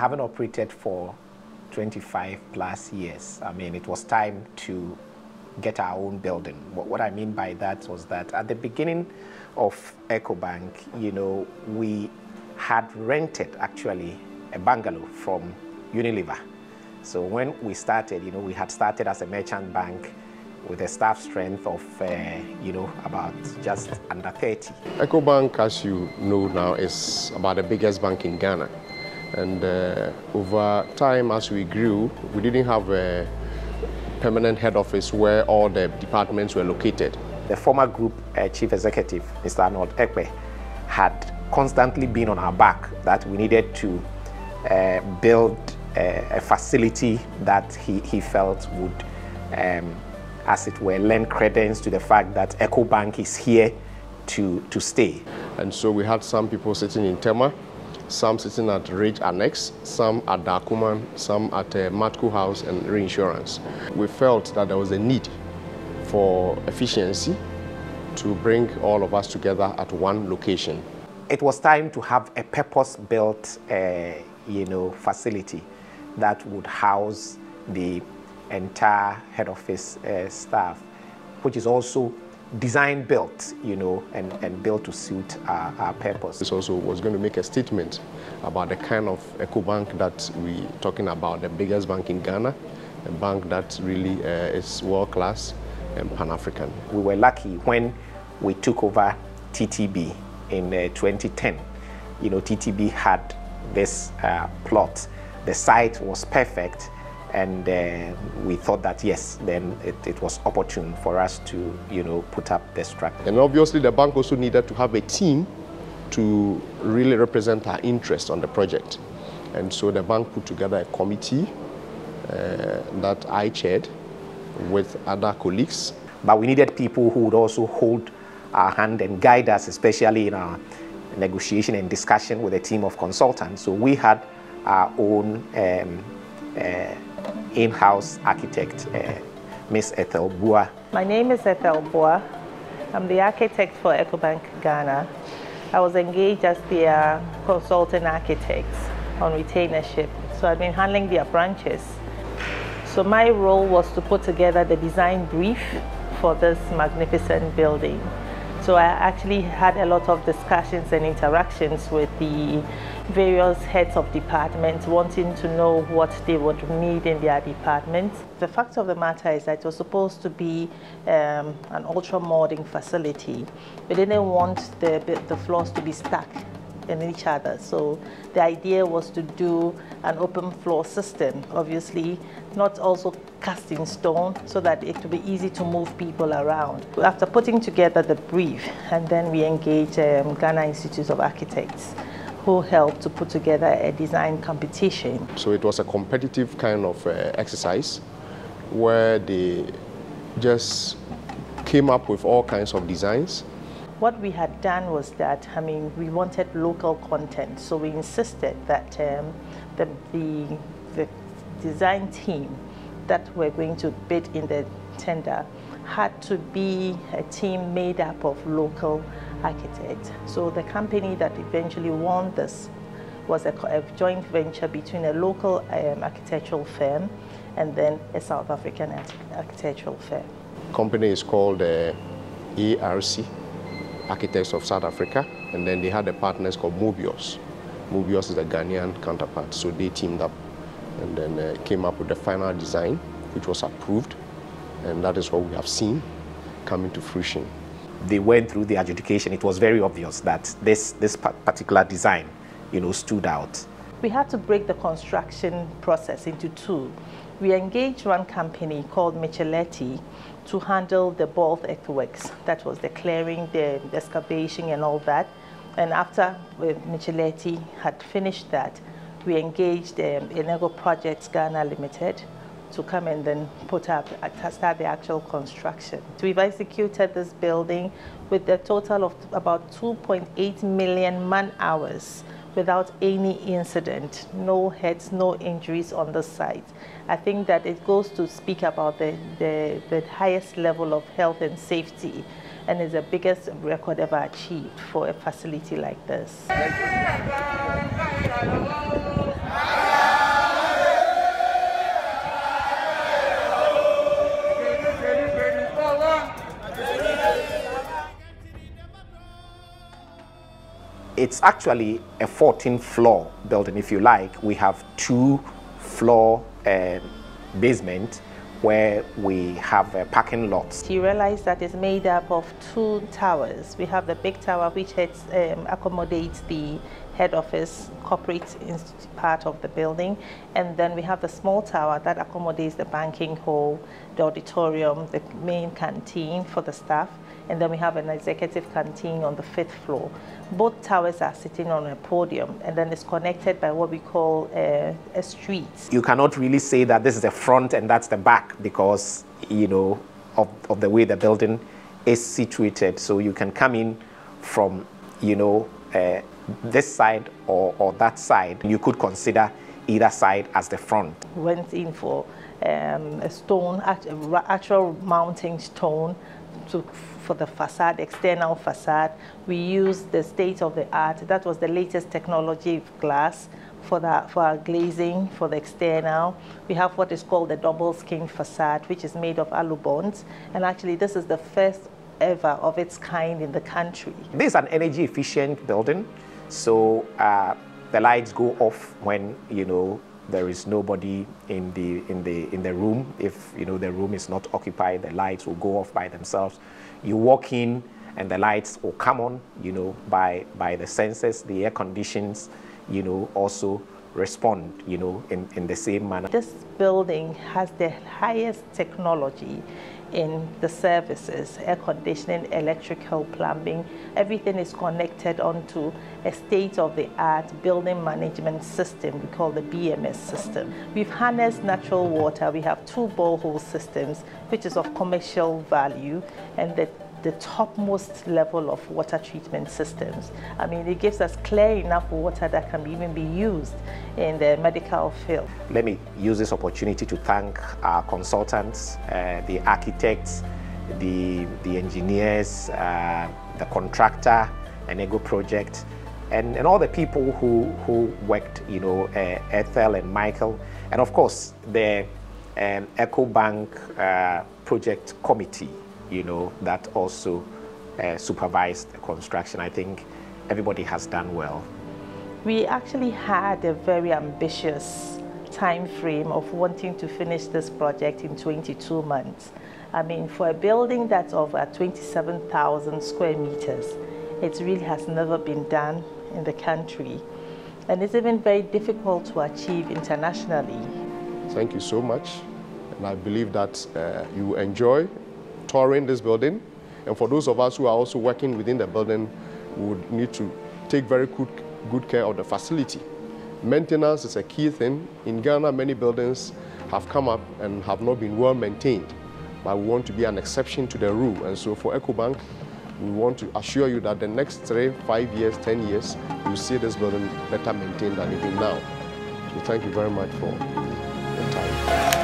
having operated for 25 plus years, I mean, it was time to get our own building. What, what I mean by that was that at the beginning of EcoBank, you know, we had rented actually a bungalow from Unilever. So when we started, you know, we had started as a merchant bank with a staff strength of, uh, you know, about just under 30. EcoBank, as you know now, is about the biggest bank in Ghana. And uh, over time, as we grew, we didn't have a permanent head office where all the departments were located. The former group uh, chief executive, Mr. Arnold Ekpe, had constantly been on our back that we needed to uh, build a, a, facility that he, he felt would, um, as it were, lend credence to the fact that EcoBank is here to, to stay. And so we had some people sitting in Tema, some sitting at Ridge Annex, some at Darkuman, some at uh, Matco House and Reinsurance. We felt that there was a need for efficiency to bring all of us together at one location. It was time to have a purpose-built, uh, you know, facility that would house the entire head office uh, staff, which is also design built, you know, and, and built to suit our, our purpose. This also was going to make a statement about the kind of EcoBank that we're talking about, the biggest bank in Ghana, a bank that really uh, is world-class and Pan-African. We were lucky when we took over TTB in uh, 2010. You know, TTB had this uh, plot. The site was perfect and uh, we thought that yes, then it, it, was opportune for us to, you know, put up the structure. And obviously the bank also needed to have a team to really represent our interest on the project. And so the bank put together a committee uh, that I chaired with other colleagues. But we needed people who would also hold our hand and guide us, especially in our negotiation and discussion with a team of consultants. So we had our own um, uh, in-house architect, uh, Miss Ethel Bua. My name is Ethel Bua. I'm the architect for EcoBank Ghana. I was engaged as their consultant architect on retainership. So I've been handling their branches. So my role was to put together the design brief for this magnificent building. So I actually had a lot of discussions and interactions with the various heads of departments wanting to know what they would need in their department. The fact of the matter is that it was supposed to be um, an ultra-modern facility. We didn't want the, the floors to be stuck in each other. So the idea was to do an open floor system, obviously not also cast in stone so that it would be easy to move people around. After putting together the brief, and then we engaged um, Ghana Institute of Architects who helped to put together a design competition. So it was a competitive kind of uh, exercise where they just came up with all kinds of designs what we had done was that, I mean, we wanted local content, so we insisted that um, the, the, the design team that were going to bid in the tender had to be a team made up of local architects. So the company that eventually won this was a, a joint venture between a local um, architectural firm and then a South African architectural firm. Company is called uh, ARC, Architects of South Africa, and then they had a partners called Mobius. Mobius is a Ghanaian counterpart, so they teamed up and then uh, came up with the final design, which was approved, and that is what we have seen coming to fruition. They went through the adjudication. It was very obvious that this, this particular design, you know, stood out. We had to break the construction process into two. We engaged one company called Micheletti to handle the bulk earthworks. That was the clearing, the, excavation and all that. And after Micheletti had finished that, we engaged um, Enego Projects Ghana Limited to come and then put up, uh, start the actual construction. We've executed this building with a total of about 2.8 million man hours without any incident, no hits, no injuries on the site. I think that it goes to speak about the, the, the highest level of health and safety and is the biggest record ever achieved for a facility like this. It's actually a 14 floor building, if you like. We have two floor uh, basement where we have a parking lot. You realize that it's made up of two towers. We have the big tower which um, accommodates the head office corporate part of the building and then we have the small tower that accommodates the banking hall, the auditorium, the main canteen for the staff and then we have an executive canteen on the fifth floor. Both towers are sitting on a podium, and then it's connected by what we call a, a street. You cannot really say that this is the front and that's the back because, you know, of, of the way the building is situated. So you can come in from, you know, uh, this side or, or that side. You could consider either side as the front. Went in for um, a stone, actual mounting stone to, for the facade, external facade. We used the state of the art. That was the latest technology of glass for, the, for our glazing, for the external. We have what is called the double skin facade, which is made of alu bonds. And actually, this is the first ever of its kind in the country. This is an energy efficient building. So uh, the lights go off when, you know, there is nobody in the, in, the, in the room. If you know, the room is not occupied, the lights will go off by themselves. You walk in and the lights will come on, you know, by, by the sensors, the air conditions, you know, also respond, you know, in, in the same manner. This building has the highest technology in the services, air conditioning, electrical, plumbing, everything is connected onto a state-of-the-art building management system we call the BMS system. We've harnessed natural water. We have two borehole systems, which is of commercial value, and the the topmost level of water treatment systems. I mean, it gives us clear enough water that can even be used in the medical field. Let me use this opportunity to thank our consultants, uh, the architects, the, the engineers, uh, the contractor, Enego project, and, and all the people who, who worked, you know, uh, Ethel and Michael, and of course, the um, EcoBank uh, project committee you know, that also uh, supervised the construction. I think everybody has done well. We actually had a very ambitious time frame of wanting to finish this project in 22 months. I mean, for a building that's over 27,000 square meters, it really has never been done in the country. And it's even very difficult to achieve internationally. Thank you so much. And I believe that uh, you enjoy touring this building. And for those of us who are also working within the building, we would need to take very good, good care of the facility. Maintenance is a key thing. In Ghana, many buildings have come up and have not been well maintained, but we want to be an exception to the rule. And so for EcoBank, we want to assure you that the next three, five years, 10 years, you'll see this building better maintained than even now. So thank you very much for your time.